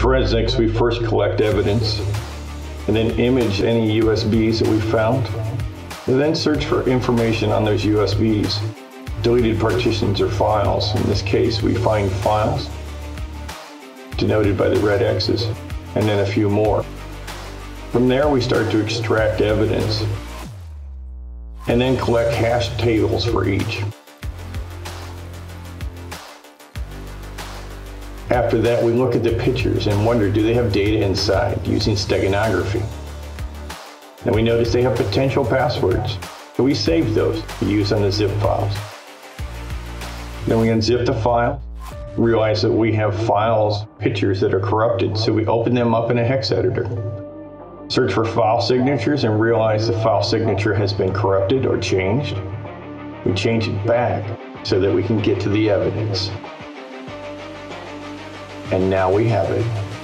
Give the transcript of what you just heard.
forensics, we first collect evidence and then image any USBs that we found, and then search for information on those USBs, deleted partitions or files. In this case, we find files denoted by the red X's, and then a few more. From there, we start to extract evidence and then collect hash tables for each. After that, we look at the pictures and wonder, do they have data inside using steganography? And we notice they have potential passwords. So we save those to use on the zip files. Then we unzip the file, realize that we have files, pictures that are corrupted, so we open them up in a hex editor. Search for file signatures and realize the file signature has been corrupted or changed. We change it back so that we can get to the evidence. And now we have it